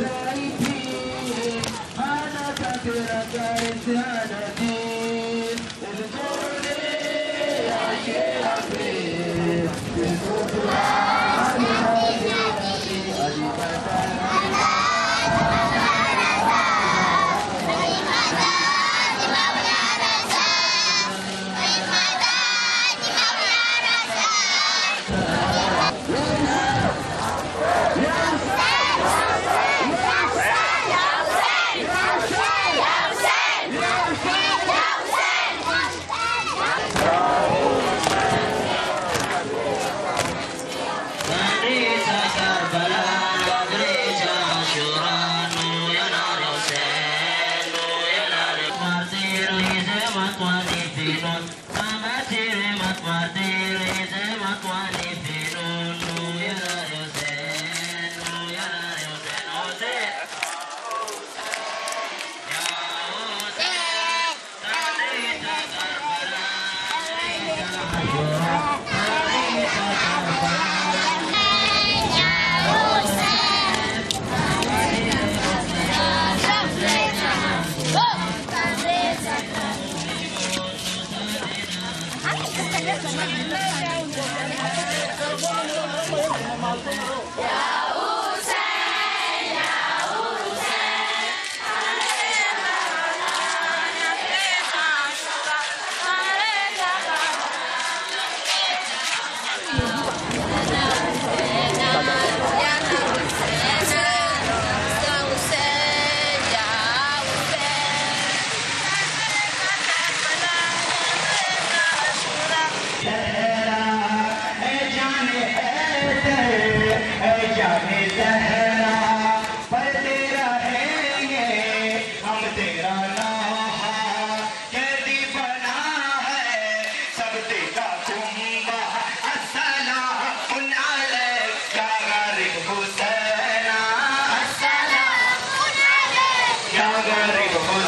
Jesus.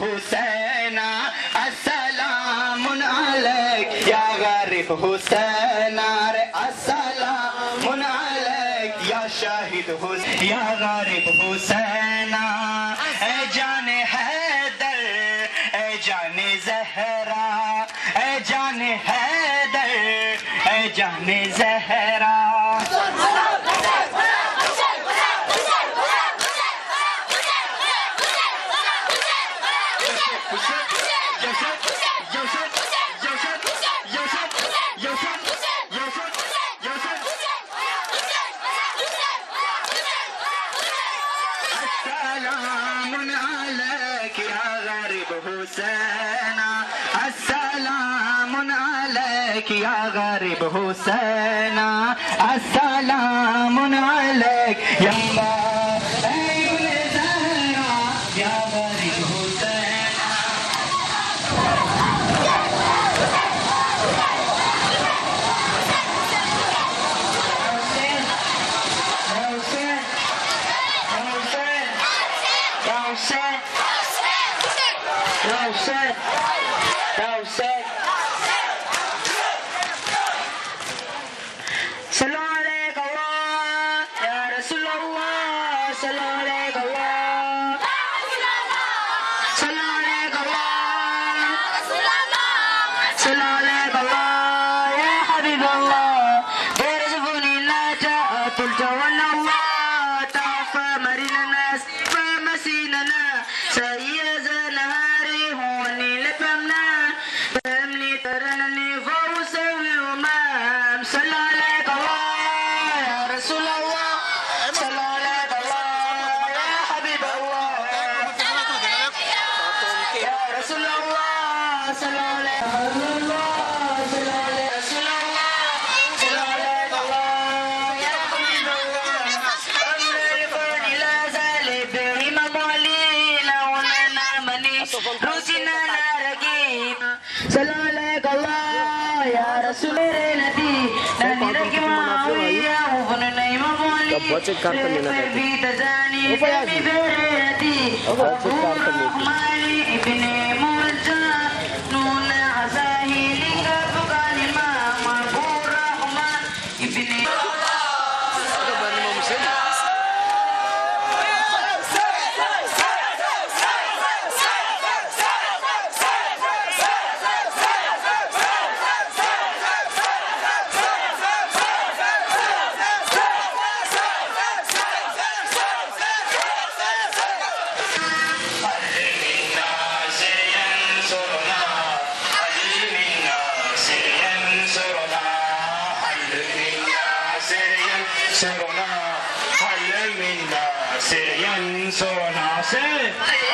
Husaina अस्सलाम अलैक। या गरीब हुसैना रे अस्सलाम अलैक। या शाहिद हुसैन या गरीब हुसैना। ए जाने हैदर, ए जाने जहरा। ए जाने हैदर, ए जाने Zahra. Hussain, Assalamu alaikum, ya Gharib Hussain, Assalamu alaikum, ya Well set. What's it company? to me na Upa. What's it come? José.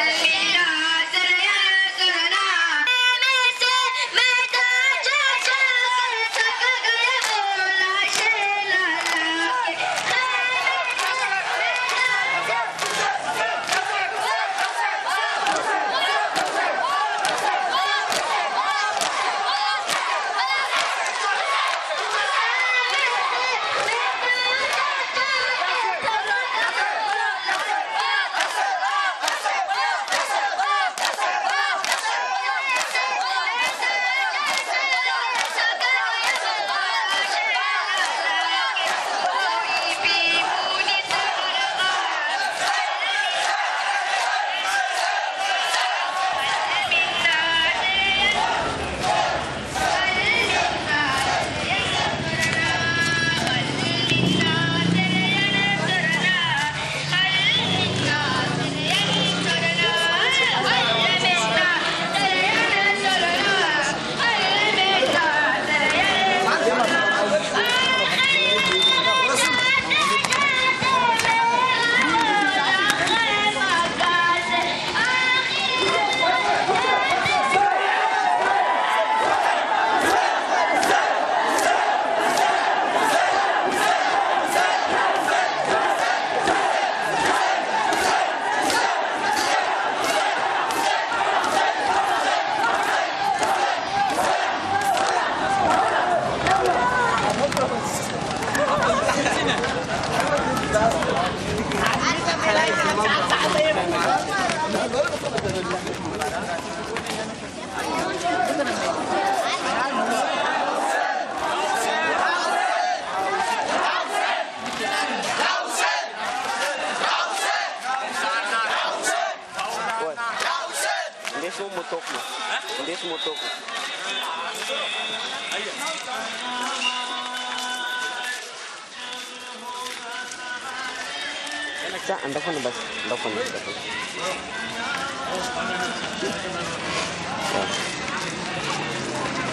Sa, anda kono bas, anda kono, anda kono. Yeah.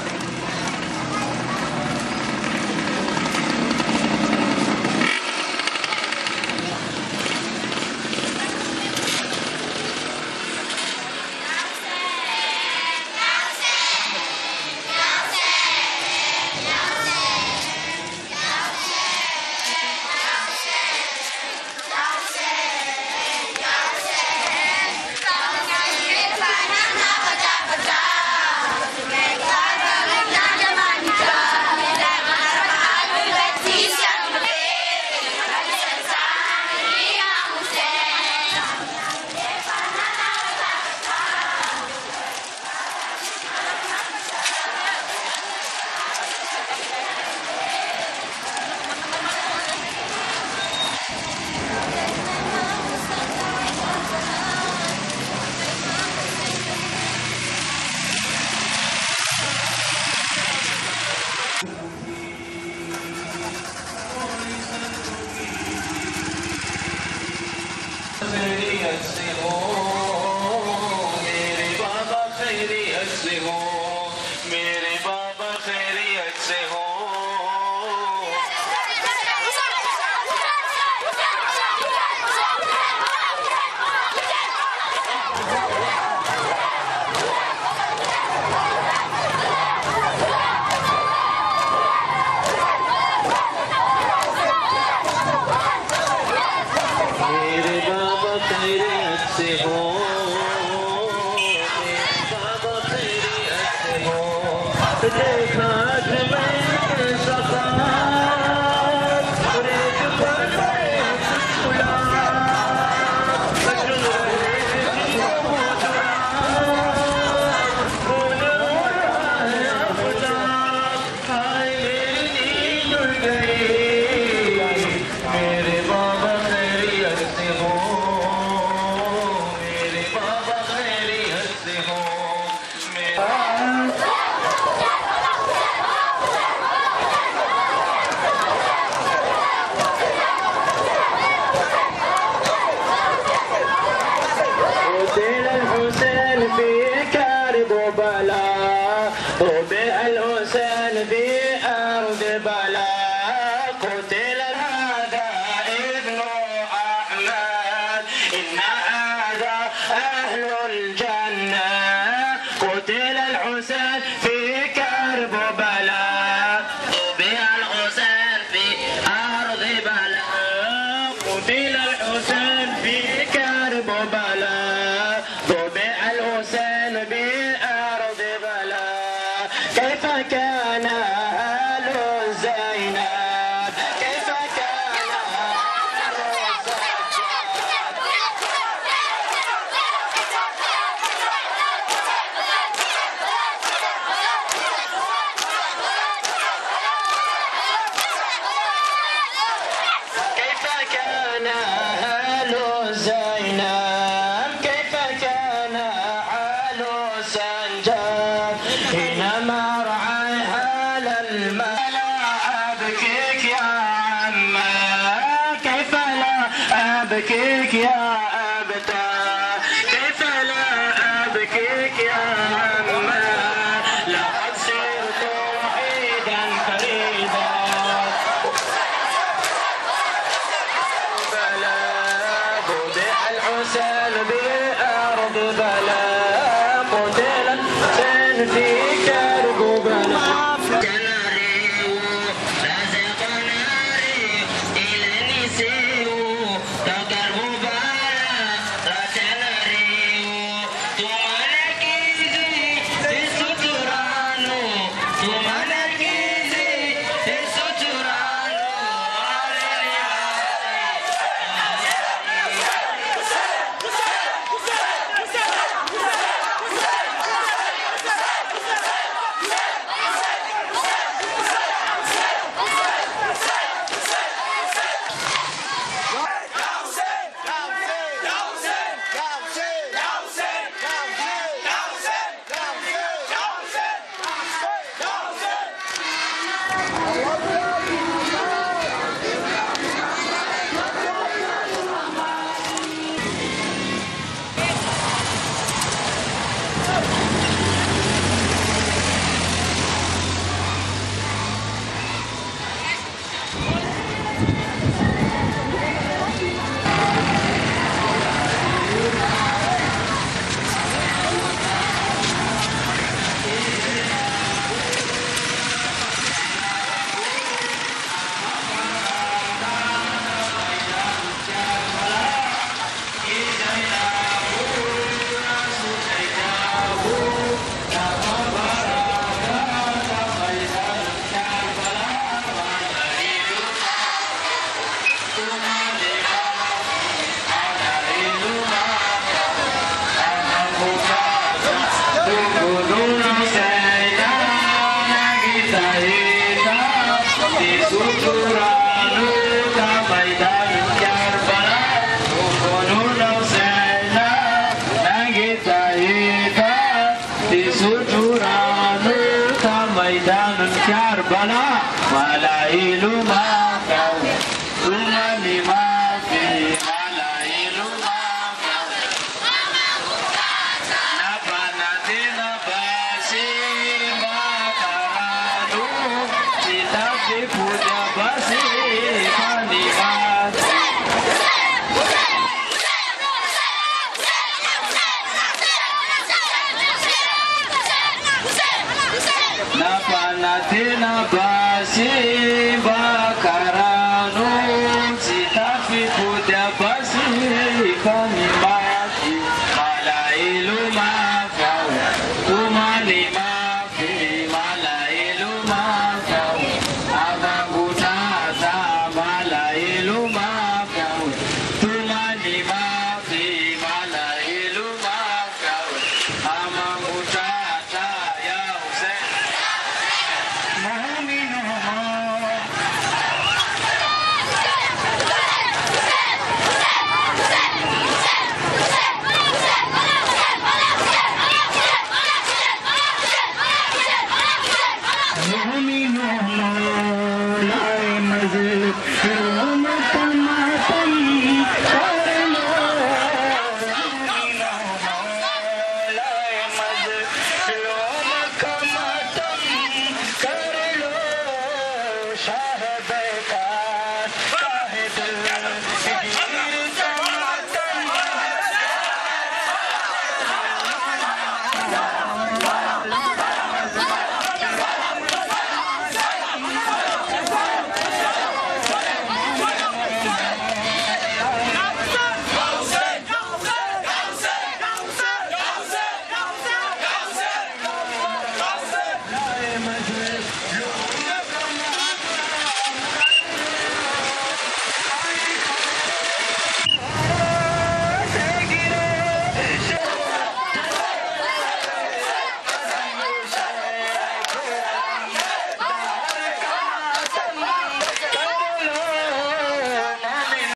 So then the. Yeah. Shiva.